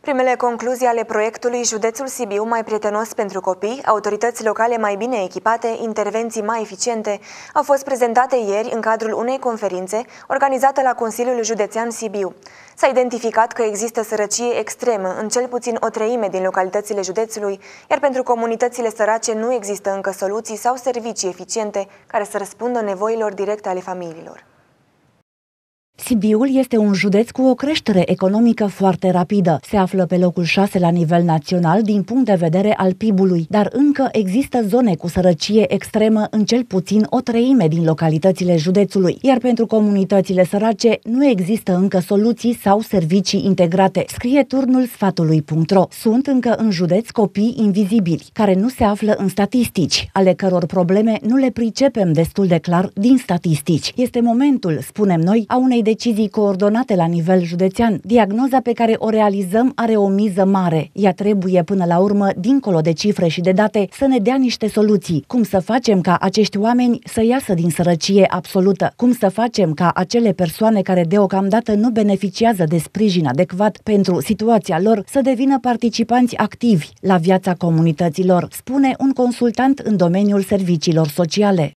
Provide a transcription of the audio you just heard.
Primele concluzii ale proiectului Județul Sibiu mai prietenos pentru copii, autorități locale mai bine echipate, intervenții mai eficiente, au fost prezentate ieri în cadrul unei conferințe organizată la Consiliul Județean Sibiu. S-a identificat că există sărăcie extremă în cel puțin o treime din localitățile județului, iar pentru comunitățile sărace nu există încă soluții sau servicii eficiente care să răspundă nevoilor directe ale familiilor. Sibiul este un județ cu o creștere economică foarte rapidă. Se află pe locul 6 la nivel național din punct de vedere al PIB-ului, dar încă există zone cu sărăcie extremă în cel puțin o treime din localitățile județului, iar pentru comunitățile sărace nu există încă soluții sau servicii integrate, scrie turnul sfatului.ro. Sunt încă în județ copii invizibili, care nu se află în statistici, ale căror probleme nu le pricepem destul de clar din statistici. Este momentul, spunem noi, a unei decizii coordonate la nivel județean. Diagnoza pe care o realizăm are o miză mare. Ea trebuie până la urmă, dincolo de cifre și de date, să ne dea niște soluții. Cum să facem ca acești oameni să iasă din sărăcie absolută? Cum să facem ca acele persoane care deocamdată nu beneficiază de sprijin adecvat pentru situația lor să devină participanți activi la viața comunităților, spune un consultant în domeniul serviciilor sociale.